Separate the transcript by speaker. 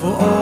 Speaker 1: for all